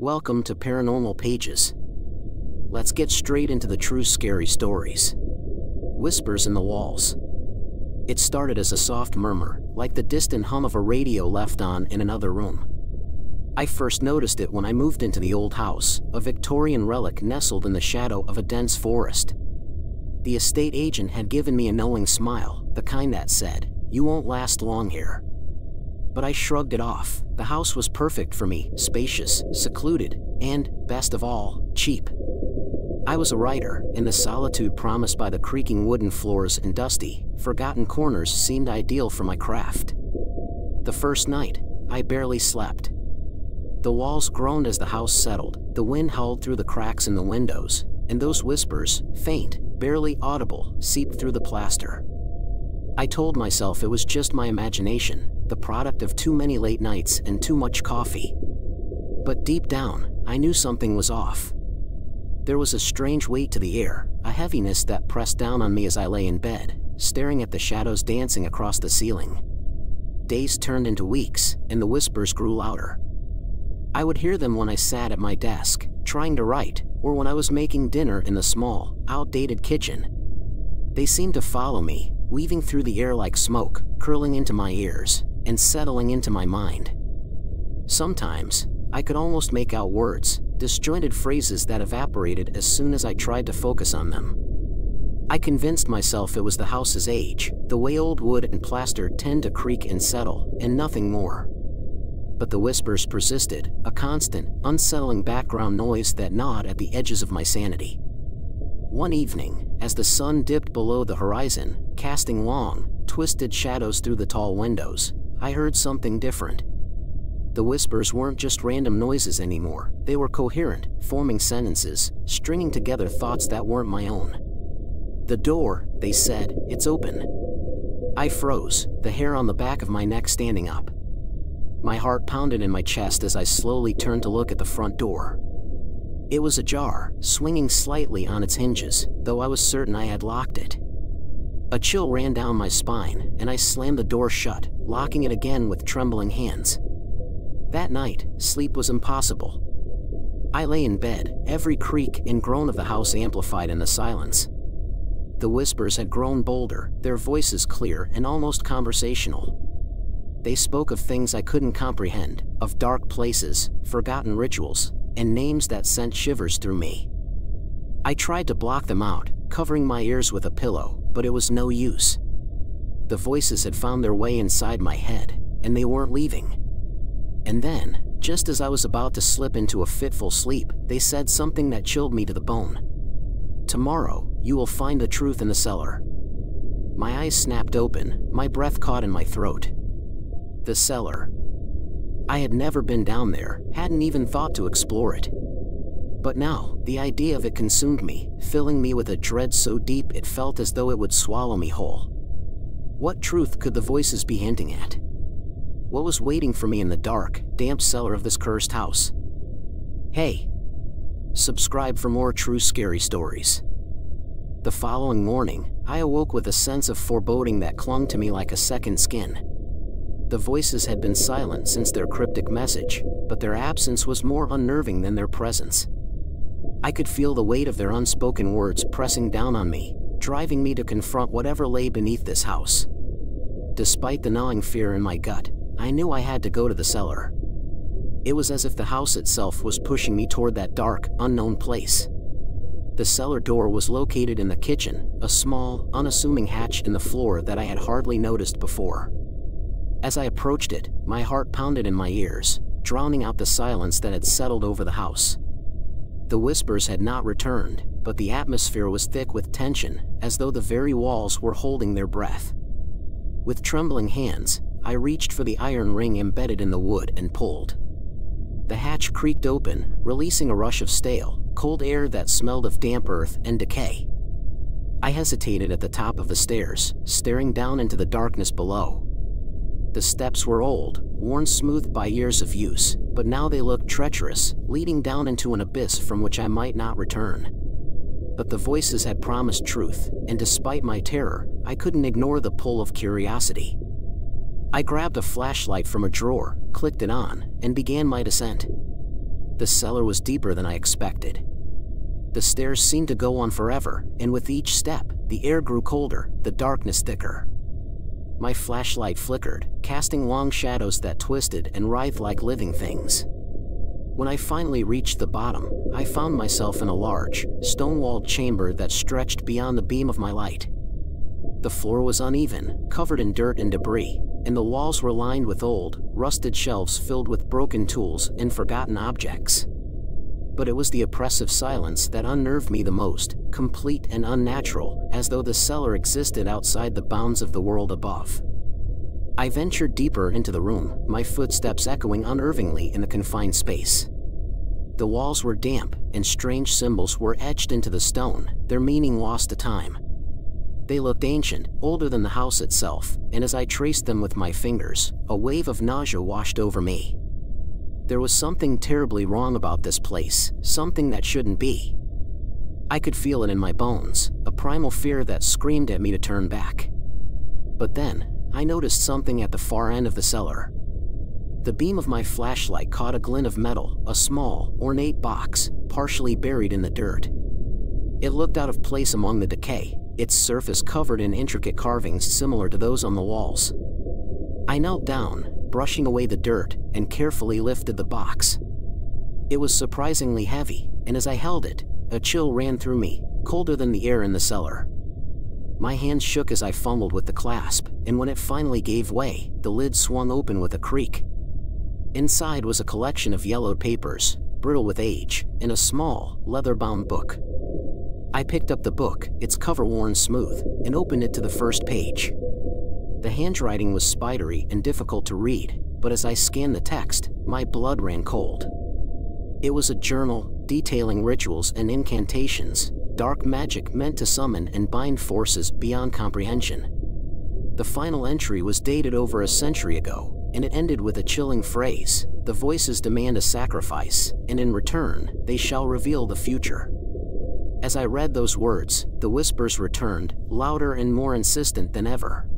Welcome to Paranormal Pages. Let's get straight into the true scary stories. Whispers in the walls. It started as a soft murmur, like the distant hum of a radio left on in another room. I first noticed it when I moved into the old house, a Victorian relic nestled in the shadow of a dense forest. The estate agent had given me a knowing smile, the kind that said, You won't last long here. But I shrugged it off. The house was perfect for me, spacious, secluded, and, best of all, cheap. I was a writer, and the solitude promised by the creaking wooden floors and dusty, forgotten corners seemed ideal for my craft. The first night, I barely slept. The walls groaned as the house settled, the wind howled through the cracks in the windows, and those whispers, faint, barely audible, seeped through the plaster. I told myself it was just my imagination, the product of too many late nights and too much coffee. But deep down, I knew something was off. There was a strange weight to the air, a heaviness that pressed down on me as I lay in bed, staring at the shadows dancing across the ceiling. Days turned into weeks, and the whispers grew louder. I would hear them when I sat at my desk, trying to write, or when I was making dinner in the small, outdated kitchen. They seemed to follow me, weaving through the air like smoke, curling into my ears, and settling into my mind. Sometimes, I could almost make out words, disjointed phrases that evaporated as soon as I tried to focus on them. I convinced myself it was the house's age, the way old wood and plaster tend to creak and settle, and nothing more. But the whispers persisted, a constant, unsettling background noise that gnawed at the edges of my sanity. One evening, as the sun dipped below the horizon, casting long, twisted shadows through the tall windows, I heard something different. The whispers weren't just random noises anymore, they were coherent, forming sentences, stringing together thoughts that weren't my own. The door, they said, it's open. I froze, the hair on the back of my neck standing up. My heart pounded in my chest as I slowly turned to look at the front door. It was ajar, swinging slightly on its hinges, though I was certain I had locked it. A chill ran down my spine, and I slammed the door shut, locking it again with trembling hands. That night, sleep was impossible. I lay in bed, every creak and groan of the house amplified in the silence. The whispers had grown bolder, their voices clear and almost conversational. They spoke of things I couldn't comprehend, of dark places, forgotten rituals, and names that sent shivers through me. I tried to block them out, covering my ears with a pillow, but it was no use. The voices had found their way inside my head, and they weren't leaving. And then, just as I was about to slip into a fitful sleep, they said something that chilled me to the bone. Tomorrow, you will find the truth in the cellar. My eyes snapped open, my breath caught in my throat. The cellar. I had never been down there, hadn't even thought to explore it. But now, the idea of it consumed me, filling me with a dread so deep it felt as though it would swallow me whole. What truth could the voices be hinting at? What was waiting for me in the dark, damp cellar of this cursed house? Hey! Subscribe for more true scary stories. The following morning, I awoke with a sense of foreboding that clung to me like a second skin. The voices had been silent since their cryptic message, but their absence was more unnerving than their presence. I could feel the weight of their unspoken words pressing down on me, driving me to confront whatever lay beneath this house. Despite the gnawing fear in my gut, I knew I had to go to the cellar. It was as if the house itself was pushing me toward that dark, unknown place. The cellar door was located in the kitchen, a small, unassuming hatch in the floor that I had hardly noticed before. As I approached it, my heart pounded in my ears, drowning out the silence that had settled over the house. The whispers had not returned, but the atmosphere was thick with tension, as though the very walls were holding their breath. With trembling hands, I reached for the iron ring embedded in the wood and pulled. The hatch creaked open, releasing a rush of stale, cold air that smelled of damp earth and decay. I hesitated at the top of the stairs, staring down into the darkness below. The steps were old, worn smooth by years of use, but now they looked treacherous, leading down into an abyss from which I might not return. But the voices had promised truth, and despite my terror, I couldn't ignore the pull of curiosity. I grabbed a flashlight from a drawer, clicked it on, and began my descent. The cellar was deeper than I expected. The stairs seemed to go on forever, and with each step, the air grew colder, the darkness thicker. My flashlight flickered, casting long shadows that twisted and writhed like living things. When I finally reached the bottom, I found myself in a large, stone-walled chamber that stretched beyond the beam of my light. The floor was uneven, covered in dirt and debris, and the walls were lined with old, rusted shelves filled with broken tools and forgotten objects. But it was the oppressive silence that unnerved me the most, complete and unnatural, as though the cellar existed outside the bounds of the world above. I ventured deeper into the room, my footsteps echoing unnervingly in the confined space. The walls were damp, and strange symbols were etched into the stone, their meaning lost to time. They looked ancient, older than the house itself, and as I traced them with my fingers, a wave of nausea washed over me. There was something terribly wrong about this place, something that shouldn't be. I could feel it in my bones, a primal fear that screamed at me to turn back. But then, I noticed something at the far end of the cellar. The beam of my flashlight caught a glint of metal, a small, ornate box, partially buried in the dirt. It looked out of place among the decay, its surface covered in intricate carvings similar to those on the walls. I knelt down, brushing away the dirt, and carefully lifted the box. It was surprisingly heavy, and as I held it, a chill ran through me, colder than the air in the cellar. My hands shook as I fumbled with the clasp, and when it finally gave way, the lid swung open with a creak. Inside was a collection of yellowed papers, brittle with age, and a small, leather-bound book. I picked up the book, its cover worn smooth, and opened it to the first page. The handwriting was spidery and difficult to read, but as I scanned the text, my blood ran cold. It was a journal detailing rituals and incantations, dark magic meant to summon and bind forces beyond comprehension. The final entry was dated over a century ago, and it ended with a chilling phrase, the voices demand a sacrifice, and in return, they shall reveal the future. As I read those words, the whispers returned, louder and more insistent than ever.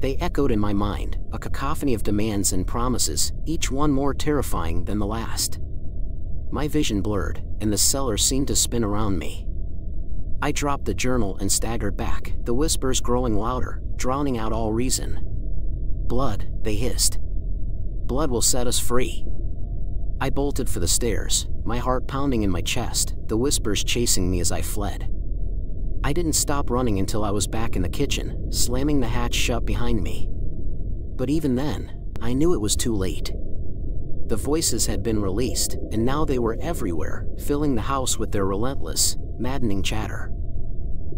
They echoed in my mind, a cacophony of demands and promises, each one more terrifying than the last. My vision blurred, and the cellar seemed to spin around me. I dropped the journal and staggered back, the whispers growing louder, drowning out all reason. Blood, they hissed. Blood will set us free. I bolted for the stairs, my heart pounding in my chest, the whispers chasing me as I fled. I didn't stop running until I was back in the kitchen, slamming the hatch shut behind me. But even then, I knew it was too late. The voices had been released, and now they were everywhere, filling the house with their relentless, maddening chatter.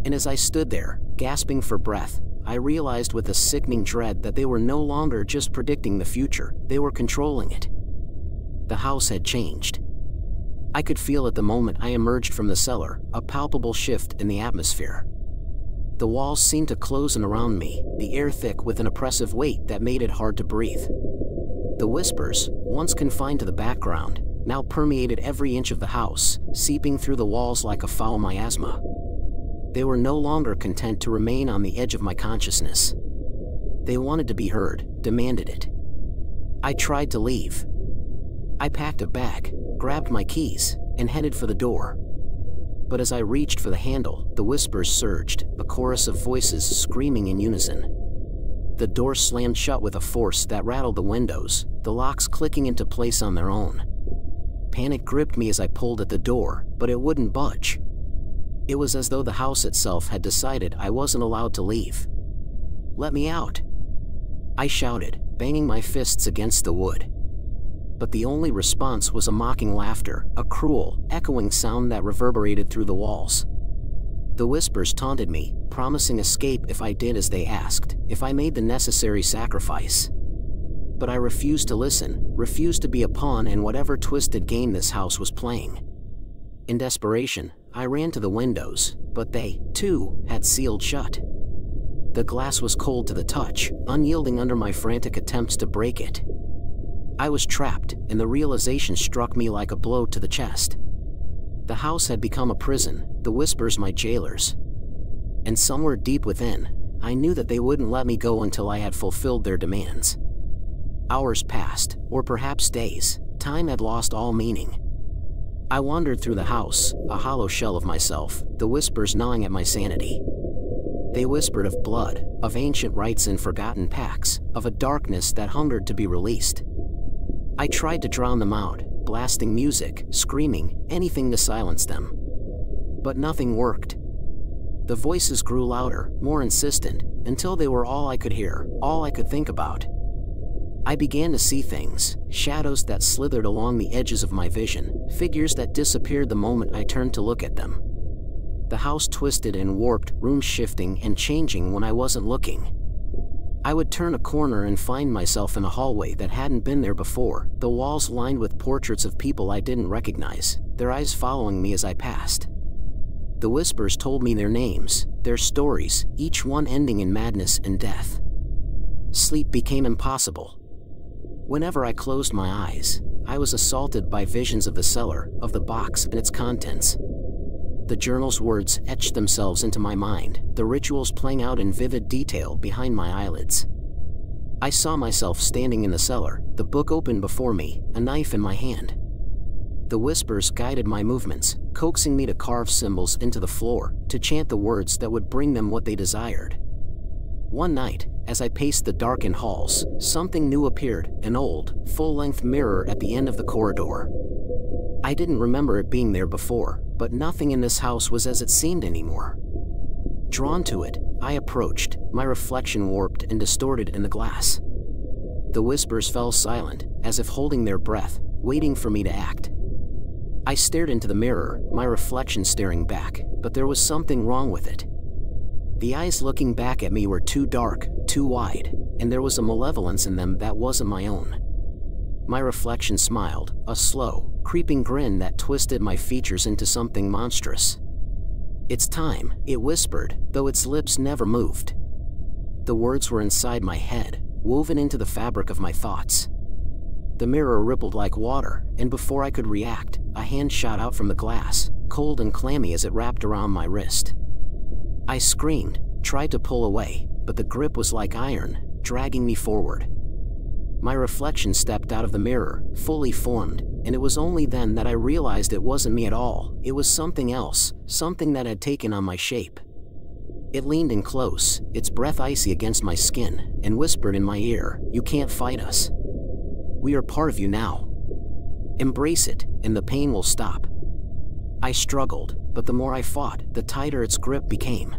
And as I stood there, gasping for breath, I realized with a sickening dread that they were no longer just predicting the future, they were controlling it the house had changed. I could feel at the moment I emerged from the cellar, a palpable shift in the atmosphere. The walls seemed to close in around me, the air thick with an oppressive weight that made it hard to breathe. The whispers, once confined to the background, now permeated every inch of the house, seeping through the walls like a foul miasma. They were no longer content to remain on the edge of my consciousness. They wanted to be heard, demanded it. I tried to leave, I packed a bag, grabbed my keys, and headed for the door. But as I reached for the handle, the whispers surged, a chorus of voices screaming in unison. The door slammed shut with a force that rattled the windows, the locks clicking into place on their own. Panic gripped me as I pulled at the door, but it wouldn't budge. It was as though the house itself had decided I wasn't allowed to leave. Let me out. I shouted, banging my fists against the wood but the only response was a mocking laughter, a cruel, echoing sound that reverberated through the walls. The whispers taunted me, promising escape if I did as they asked, if I made the necessary sacrifice. But I refused to listen, refused to be a pawn in whatever twisted game this house was playing. In desperation, I ran to the windows, but they, too, had sealed shut. The glass was cold to the touch, unyielding under my frantic attempts to break it. I was trapped, and the realization struck me like a blow to the chest. The house had become a prison, the whispers my jailers. And somewhere deep within, I knew that they wouldn't let me go until I had fulfilled their demands. Hours passed, or perhaps days, time had lost all meaning. I wandered through the house, a hollow shell of myself, the whispers gnawing at my sanity. They whispered of blood, of ancient rites and forgotten pacts, of a darkness that hungered to be released. I tried to drown them out, blasting music, screaming, anything to silence them. But nothing worked. The voices grew louder, more insistent, until they were all I could hear, all I could think about. I began to see things, shadows that slithered along the edges of my vision, figures that disappeared the moment I turned to look at them. The house twisted and warped, rooms shifting and changing when I wasn't looking. I would turn a corner and find myself in a hallway that hadn't been there before, the walls lined with portraits of people I didn't recognize, their eyes following me as I passed. The whispers told me their names, their stories, each one ending in madness and death. Sleep became impossible. Whenever I closed my eyes, I was assaulted by visions of the cellar, of the box and its contents. The journal's words etched themselves into my mind, the rituals playing out in vivid detail behind my eyelids. I saw myself standing in the cellar, the book open before me, a knife in my hand. The whispers guided my movements, coaxing me to carve symbols into the floor, to chant the words that would bring them what they desired. One night, as I paced the darkened halls, something new appeared, an old, full-length mirror at the end of the corridor. I didn't remember it being there before, but nothing in this house was as it seemed anymore. Drawn to it, I approached, my reflection warped and distorted in the glass. The whispers fell silent, as if holding their breath, waiting for me to act. I stared into the mirror, my reflection staring back, but there was something wrong with it. The eyes looking back at me were too dark, too wide, and there was a malevolence in them that wasn't my own. My reflection smiled, a slow, creeping grin that twisted my features into something monstrous. It's time, it whispered, though its lips never moved. The words were inside my head, woven into the fabric of my thoughts. The mirror rippled like water, and before I could react, a hand shot out from the glass, cold and clammy as it wrapped around my wrist. I screamed, tried to pull away, but the grip was like iron, dragging me forward. My reflection stepped out of the mirror, fully formed, and it was only then that I realized it wasn't me at all, it was something else, something that had taken on my shape. It leaned in close, its breath icy against my skin, and whispered in my ear, You can't fight us. We are part of you now. Embrace it, and the pain will stop. I struggled, but the more I fought, the tighter its grip became.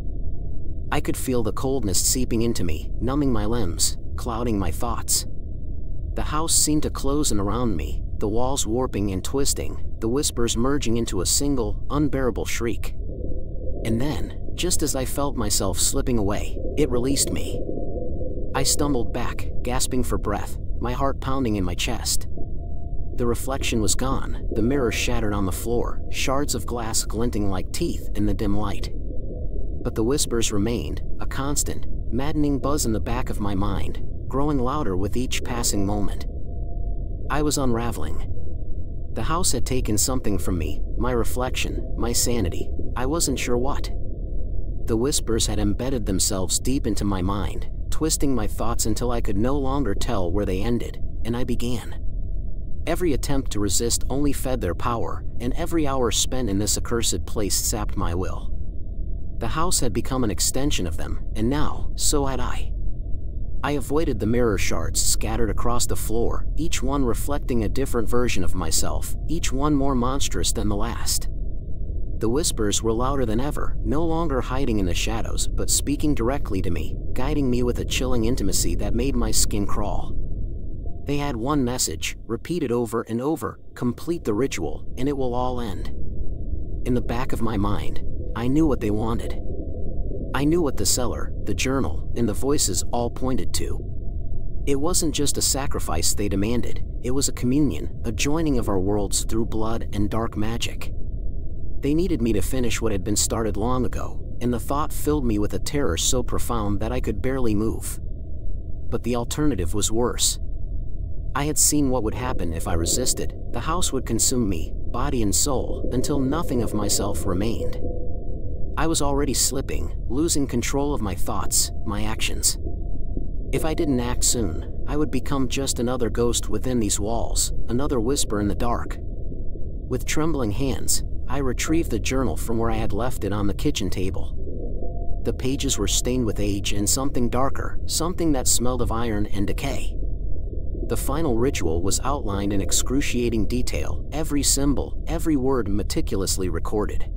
I could feel the coldness seeping into me, numbing my limbs, clouding my thoughts. The house seemed to close in around me, the walls warping and twisting, the whispers merging into a single, unbearable shriek. And then, just as I felt myself slipping away, it released me. I stumbled back, gasping for breath, my heart pounding in my chest. The reflection was gone, the mirror shattered on the floor, shards of glass glinting like teeth in the dim light. But the whispers remained, a constant, maddening buzz in the back of my mind, growing louder with each passing moment. I was unraveling. The house had taken something from me, my reflection, my sanity, I wasn't sure what. The whispers had embedded themselves deep into my mind, twisting my thoughts until I could no longer tell where they ended, and I began. Every attempt to resist only fed their power, and every hour spent in this accursed place sapped my will. The house had become an extension of them, and now, so had I. I avoided the mirror shards scattered across the floor, each one reflecting a different version of myself, each one more monstrous than the last. The whispers were louder than ever, no longer hiding in the shadows, but speaking directly to me, guiding me with a chilling intimacy that made my skin crawl. They had one message, repeated over and over, complete the ritual, and it will all end. In the back of my mind, I knew what they wanted. I knew what the cellar, the journal, and the voices all pointed to. It wasn't just a sacrifice they demanded, it was a communion, a joining of our worlds through blood and dark magic. They needed me to finish what had been started long ago, and the thought filled me with a terror so profound that I could barely move. But the alternative was worse. I had seen what would happen if I resisted. The house would consume me, body and soul, until nothing of myself remained. I was already slipping, losing control of my thoughts, my actions. If I didn't act soon, I would become just another ghost within these walls, another whisper in the dark. With trembling hands, I retrieved the journal from where I had left it on the kitchen table. The pages were stained with age and something darker, something that smelled of iron and decay. The final ritual was outlined in excruciating detail, every symbol, every word meticulously recorded.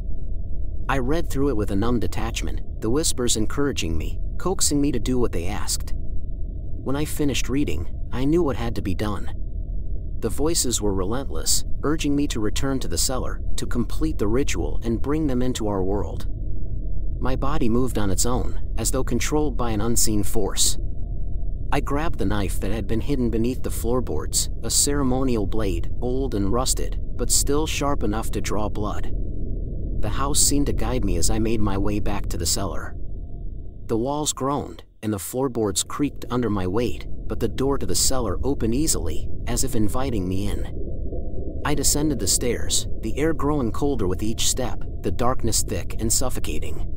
I read through it with a numb detachment, the whispers encouraging me, coaxing me to do what they asked. When I finished reading, I knew what had to be done. The voices were relentless, urging me to return to the cellar, to complete the ritual and bring them into our world. My body moved on its own, as though controlled by an unseen force. I grabbed the knife that had been hidden beneath the floorboards, a ceremonial blade, old and rusted, but still sharp enough to draw blood. The house seemed to guide me as I made my way back to the cellar. The walls groaned, and the floorboards creaked under my weight, but the door to the cellar opened easily, as if inviting me in. I descended the stairs, the air growing colder with each step, the darkness thick and suffocating.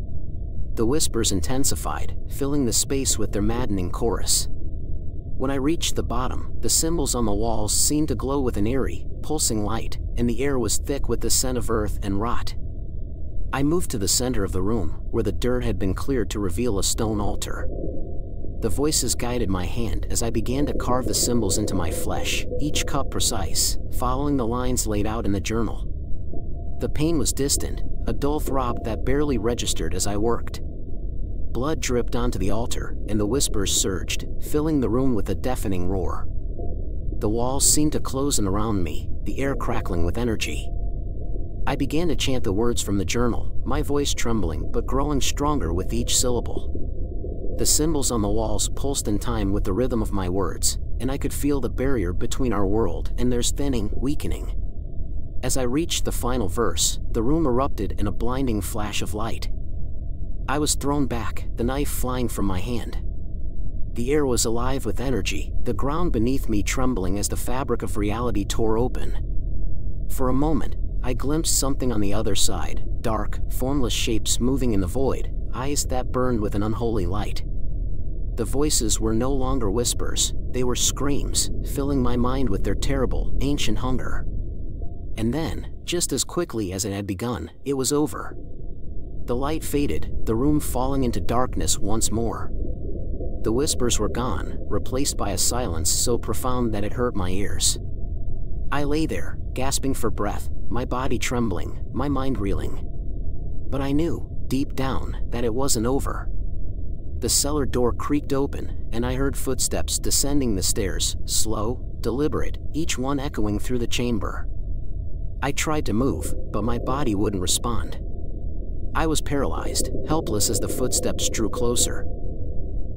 The whispers intensified, filling the space with their maddening chorus. When I reached the bottom, the symbols on the walls seemed to glow with an eerie, pulsing light, and the air was thick with the scent of earth and rot. I moved to the center of the room, where the dirt had been cleared to reveal a stone altar. The voices guided my hand as I began to carve the symbols into my flesh, each cut precise, following the lines laid out in the journal. The pain was distant, a dull throb that barely registered as I worked. Blood dripped onto the altar, and the whispers surged, filling the room with a deafening roar. The walls seemed to close in around me, the air crackling with energy. I began to chant the words from the journal, my voice trembling but growing stronger with each syllable. The symbols on the walls pulsed in time with the rhythm of my words, and I could feel the barrier between our world and theirs thinning, weakening. As I reached the final verse, the room erupted in a blinding flash of light. I was thrown back, the knife flying from my hand. The air was alive with energy, the ground beneath me trembling as the fabric of reality tore open. For a moment, I glimpsed something on the other side, dark, formless shapes moving in the void, eyes that burned with an unholy light. The voices were no longer whispers, they were screams, filling my mind with their terrible, ancient hunger. And then, just as quickly as it had begun, it was over. The light faded, the room falling into darkness once more. The whispers were gone, replaced by a silence so profound that it hurt my ears. I lay there, gasping for breath, my body trembling, my mind reeling. But I knew, deep down, that it wasn't over. The cellar door creaked open, and I heard footsteps descending the stairs, slow, deliberate, each one echoing through the chamber. I tried to move, but my body wouldn't respond. I was paralyzed, helpless as the footsteps drew closer.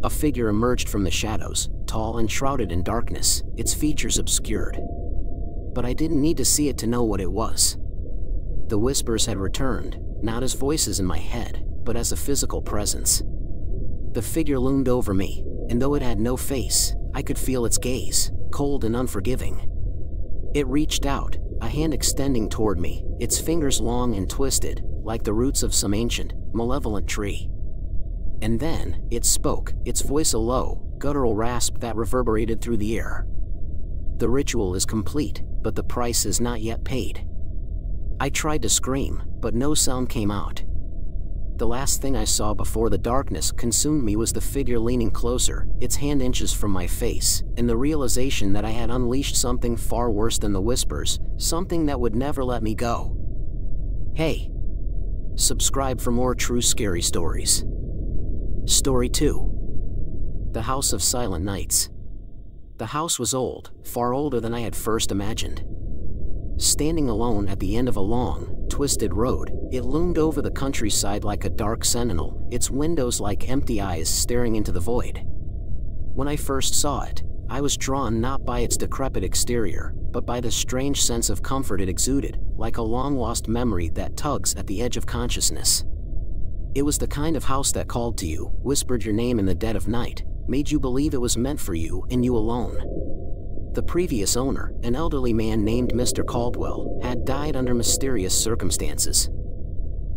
A figure emerged from the shadows, tall and shrouded in darkness, its features obscured. But I didn't need to see it to know what it was. The whispers had returned, not as voices in my head, but as a physical presence. The figure loomed over me, and though it had no face, I could feel its gaze, cold and unforgiving. It reached out, a hand extending toward me, its fingers long and twisted, like the roots of some ancient, malevolent tree. And then, it spoke, its voice a low, guttural rasp that reverberated through the air. The ritual is complete, but the price is not yet paid. I tried to scream, but no sound came out. The last thing I saw before the darkness consumed me was the figure leaning closer, its hand inches from my face, and the realization that I had unleashed something far worse than the whispers, something that would never let me go. Hey, Subscribe for more true scary stories. Story 2 The House of Silent Nights. The house was old, far older than I had first imagined. Standing alone at the end of a long, twisted road, it loomed over the countryside like a dark sentinel, its windows like empty eyes staring into the void. When I first saw it, I was drawn not by its decrepit exterior, but by the strange sense of comfort it exuded, like a long-lost memory that tugs at the edge of consciousness. It was the kind of house that called to you, whispered your name in the dead of night, made you believe it was meant for you and you alone. The previous owner, an elderly man named Mr. Caldwell, had died under mysterious circumstances.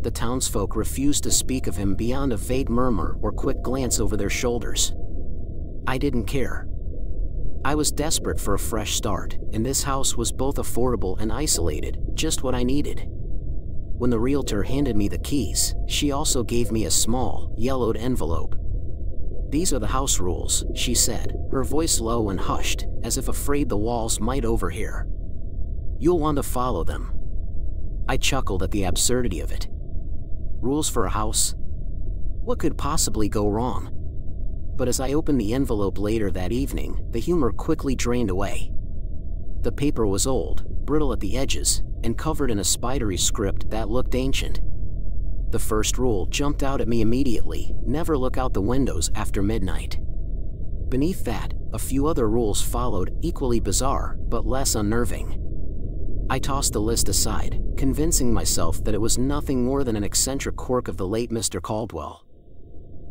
The townsfolk refused to speak of him beyond a vague murmur or quick glance over their shoulders. I didn't care. I was desperate for a fresh start, and this house was both affordable and isolated, just what I needed. When the realtor handed me the keys, she also gave me a small, yellowed envelope. These are the house rules, she said, her voice low and hushed, as if afraid the walls might overhear. You'll want to follow them. I chuckled at the absurdity of it. Rules for a house? What could possibly go wrong? But as I opened the envelope later that evening, the humor quickly drained away. The paper was old, brittle at the edges, and covered in a spidery script that looked ancient. The first rule jumped out at me immediately never look out the windows after midnight. Beneath that, a few other rules followed, equally bizarre, but less unnerving. I tossed the list aside, convincing myself that it was nothing more than an eccentric quirk of the late Mr. Caldwell.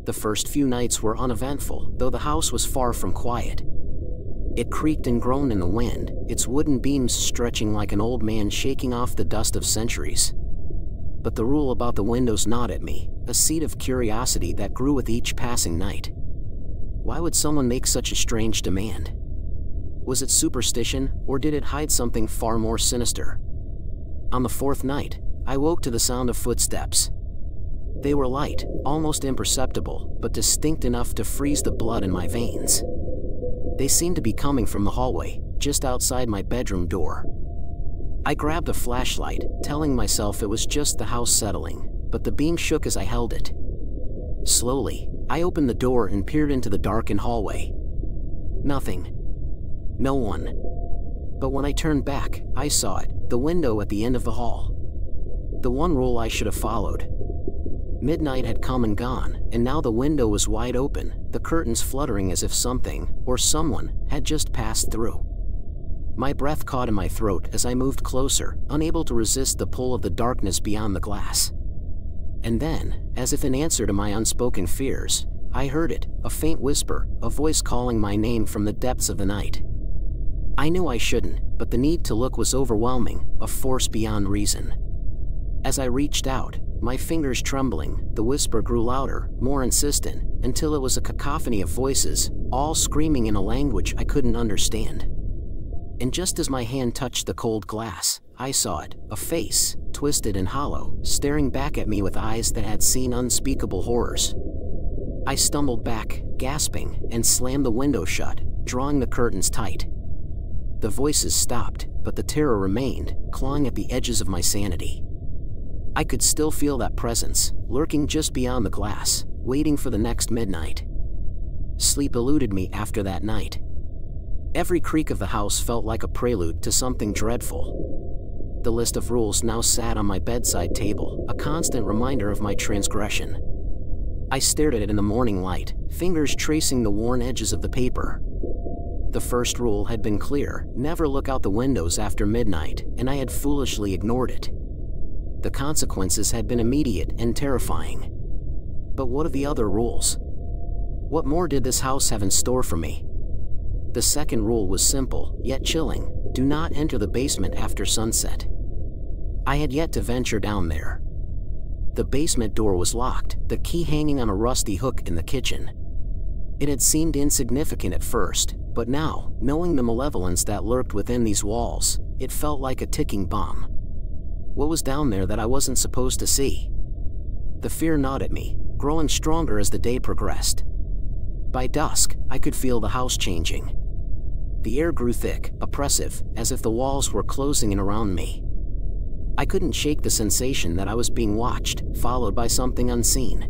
The first few nights were uneventful, though the house was far from quiet. It creaked and groaned in the wind, its wooden beams stretching like an old man shaking off the dust of centuries. But the rule about the windows gnawed at me, a seed of curiosity that grew with each passing night. Why would someone make such a strange demand? Was it superstition, or did it hide something far more sinister? On the fourth night, I woke to the sound of footsteps. They were light, almost imperceptible, but distinct enough to freeze the blood in my veins. They seemed to be coming from the hallway, just outside my bedroom door. I grabbed a flashlight, telling myself it was just the house settling, but the beam shook as I held it. Slowly, I opened the door and peered into the darkened hallway. Nothing. No one. But when I turned back, I saw it, the window at the end of the hall. The one rule I should have followed. Midnight had come and gone, and now the window was wide open, the curtains fluttering as if something, or someone, had just passed through. My breath caught in my throat as I moved closer, unable to resist the pull of the darkness beyond the glass. And then, as if in answer to my unspoken fears, I heard it, a faint whisper, a voice calling my name from the depths of the night. I knew I shouldn't, but the need to look was overwhelming, a force beyond reason. As I reached out, my fingers trembling, the whisper grew louder, more insistent, until it was a cacophony of voices, all screaming in a language I couldn't understand. And just as my hand touched the cold glass, I saw it, a face, twisted and hollow, staring back at me with eyes that had seen unspeakable horrors. I stumbled back, gasping, and slammed the window shut, drawing the curtains tight. The voices stopped, but the terror remained, clawing at the edges of my sanity. I could still feel that presence, lurking just beyond the glass, waiting for the next midnight. Sleep eluded me after that night. Every creak of the house felt like a prelude to something dreadful. The list of rules now sat on my bedside table, a constant reminder of my transgression. I stared at it in the morning light, fingers tracing the worn edges of the paper. The first rule had been clear, never look out the windows after midnight, and I had foolishly ignored it. The consequences had been immediate and terrifying. But what of the other rules? What more did this house have in store for me? The second rule was simple, yet chilling. Do not enter the basement after sunset. I had yet to venture down there. The basement door was locked, the key hanging on a rusty hook in the kitchen. It had seemed insignificant at first, but now, knowing the malevolence that lurked within these walls, it felt like a ticking bomb. What was down there that I wasn't supposed to see? The fear gnawed at me, growing stronger as the day progressed. By dusk, I could feel the house changing. The air grew thick, oppressive, as if the walls were closing in around me. I couldn't shake the sensation that I was being watched, followed by something unseen.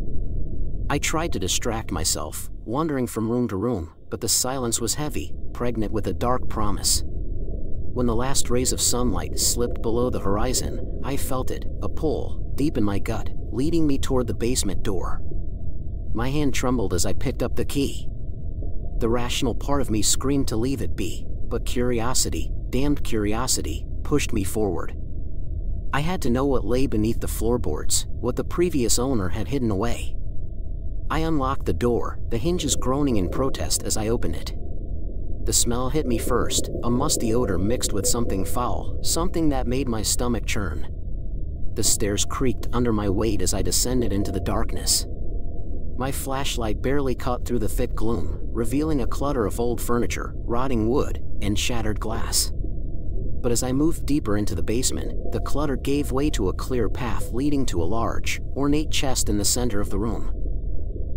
I tried to distract myself, wandering from room to room, but the silence was heavy, pregnant with a dark promise. When the last rays of sunlight slipped below the horizon, I felt it, a pull, deep in my gut, leading me toward the basement door. My hand trembled as I picked up the key. The rational part of me screamed to leave it be, but curiosity, damned curiosity, pushed me forward. I had to know what lay beneath the floorboards, what the previous owner had hidden away. I unlocked the door, the hinges groaning in protest as I opened it. The smell hit me first, a musty odor mixed with something foul, something that made my stomach churn. The stairs creaked under my weight as I descended into the darkness. My flashlight barely cut through the thick gloom, revealing a clutter of old furniture, rotting wood, and shattered glass. But as I moved deeper into the basement, the clutter gave way to a clear path leading to a large, ornate chest in the center of the room.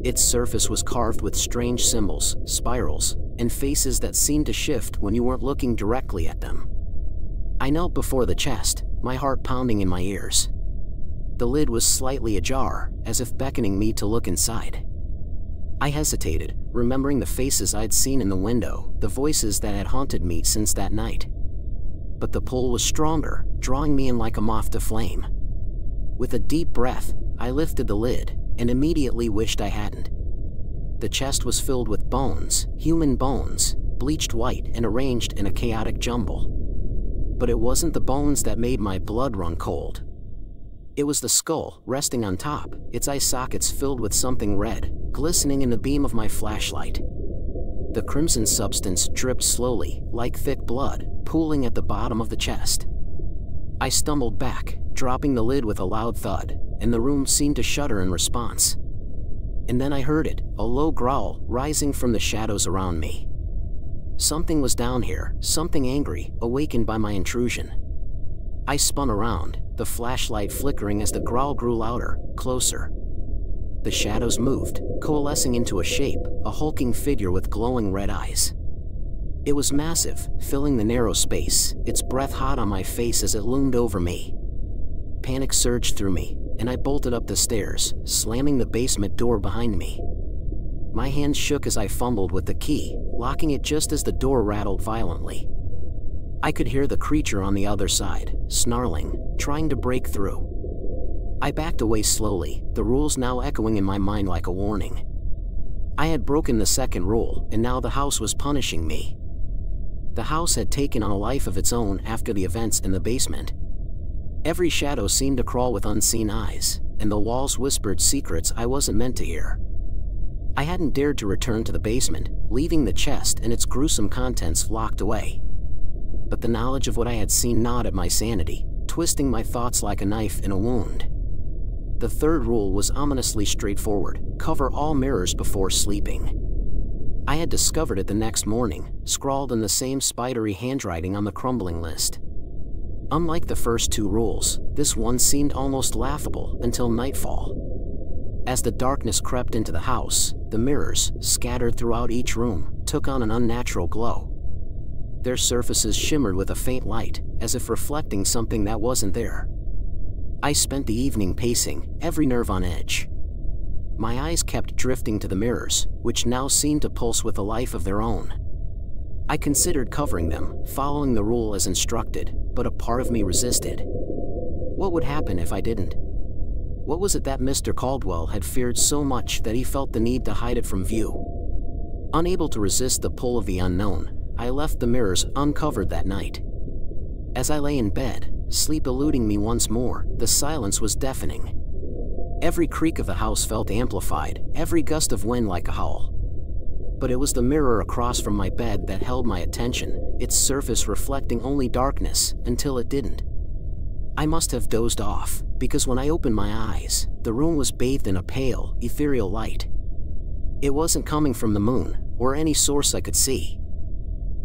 Its surface was carved with strange symbols, spirals, and faces that seemed to shift when you weren't looking directly at them. I knelt before the chest, my heart pounding in my ears. The lid was slightly ajar, as if beckoning me to look inside. I hesitated, remembering the faces I'd seen in the window, the voices that had haunted me since that night. But the pull was stronger, drawing me in like a moth to flame. With a deep breath, I lifted the lid and immediately wished I hadn't. The chest was filled with bones, human bones, bleached white and arranged in a chaotic jumble. But it wasn't the bones that made my blood run cold. It was the skull, resting on top, its eye sockets filled with something red, glistening in the beam of my flashlight. The crimson substance dripped slowly, like thick blood, pooling at the bottom of the chest. I stumbled back, dropping the lid with a loud thud, and the room seemed to shudder in response. And then I heard it, a low growl, rising from the shadows around me. Something was down here, something angry, awakened by my intrusion. I spun around, the flashlight flickering as the growl grew louder, closer. The shadows moved, coalescing into a shape, a hulking figure with glowing red eyes. It was massive, filling the narrow space, its breath hot on my face as it loomed over me. Panic surged through me, and I bolted up the stairs, slamming the basement door behind me. My hands shook as I fumbled with the key, locking it just as the door rattled violently. I could hear the creature on the other side, snarling, trying to break through. I backed away slowly, the rules now echoing in my mind like a warning. I had broken the second rule, and now the house was punishing me. The house had taken on a life of its own after the events in the basement. Every shadow seemed to crawl with unseen eyes, and the walls whispered secrets I wasn't meant to hear. I hadn't dared to return to the basement, leaving the chest and its gruesome contents locked away. But the knowledge of what I had seen gnawed at my sanity, twisting my thoughts like a knife in a wound. The third rule was ominously straightforward cover all mirrors before sleeping. I had discovered it the next morning, scrawled in the same spidery handwriting on the crumbling list. Unlike the first two rules, this one seemed almost laughable until nightfall. As the darkness crept into the house, the mirrors, scattered throughout each room, took on an unnatural glow. Their surfaces shimmered with a faint light, as if reflecting something that wasn't there. I spent the evening pacing, every nerve on edge. My eyes kept drifting to the mirrors, which now seemed to pulse with a life of their own. I considered covering them, following the rule as instructed, but a part of me resisted. What would happen if I didn't? What was it that Mr. Caldwell had feared so much that he felt the need to hide it from view? Unable to resist the pull of the unknown, I left the mirrors uncovered that night. As I lay in bed, sleep eluding me once more, the silence was deafening. Every creak of the house felt amplified, every gust of wind like a howl but it was the mirror across from my bed that held my attention, its surface reflecting only darkness until it didn't. I must have dozed off, because when I opened my eyes, the room was bathed in a pale, ethereal light. It wasn't coming from the moon, or any source I could see.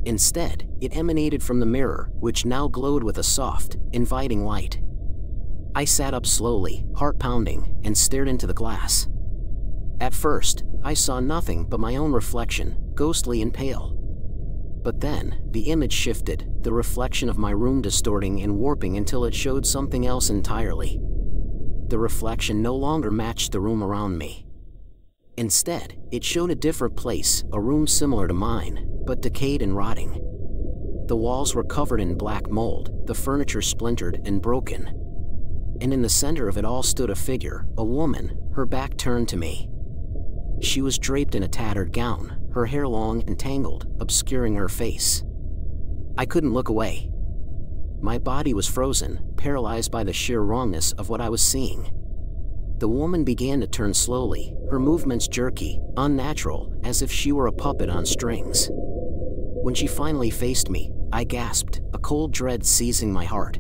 Instead, it emanated from the mirror, which now glowed with a soft, inviting light. I sat up slowly, heart pounding, and stared into the glass. At first, I saw nothing but my own reflection, ghostly and pale. But then, the image shifted, the reflection of my room distorting and warping until it showed something else entirely. The reflection no longer matched the room around me. Instead, it showed a different place, a room similar to mine, but decayed and rotting. The walls were covered in black mold, the furniture splintered and broken. And in the center of it all stood a figure, a woman, her back turned to me. She was draped in a tattered gown, her hair long and tangled, obscuring her face. I couldn't look away. My body was frozen, paralyzed by the sheer wrongness of what I was seeing. The woman began to turn slowly, her movements jerky, unnatural, as if she were a puppet on strings. When she finally faced me, I gasped, a cold dread seizing my heart.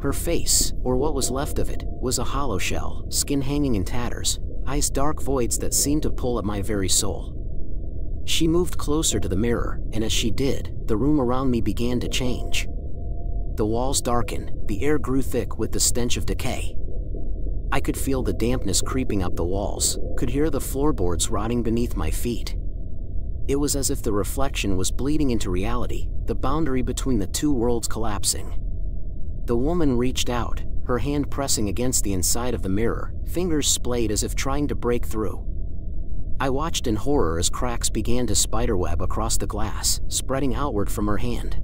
Her face, or what was left of it, was a hollow shell, skin hanging in tatters, eyes dark voids that seemed to pull at my very soul. She moved closer to the mirror, and as she did, the room around me began to change. The walls darkened, the air grew thick with the stench of decay. I could feel the dampness creeping up the walls, could hear the floorboards rotting beneath my feet. It was as if the reflection was bleeding into reality, the boundary between the two worlds collapsing. The woman reached out, her hand pressing against the inside of the mirror, fingers splayed as if trying to break through. I watched in horror as cracks began to spiderweb across the glass, spreading outward from her hand.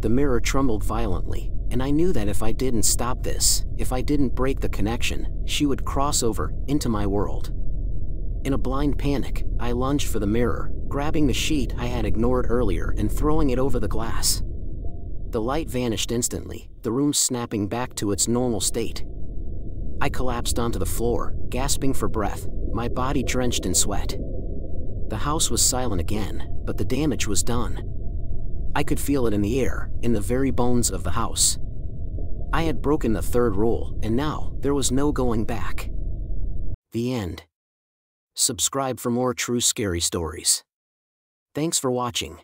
The mirror trembled violently, and I knew that if I didn't stop this, if I didn't break the connection, she would cross over into my world. In a blind panic, I lunged for the mirror, grabbing the sheet I had ignored earlier and throwing it over the glass. The light vanished instantly, the room snapping back to its normal state. I collapsed onto the floor, gasping for breath, my body drenched in sweat. The house was silent again, but the damage was done. I could feel it in the air, in the very bones of the house. I had broken the third rule, and now there was no going back. The end. Subscribe for more true scary stories. Thanks for watching.